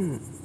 Mm.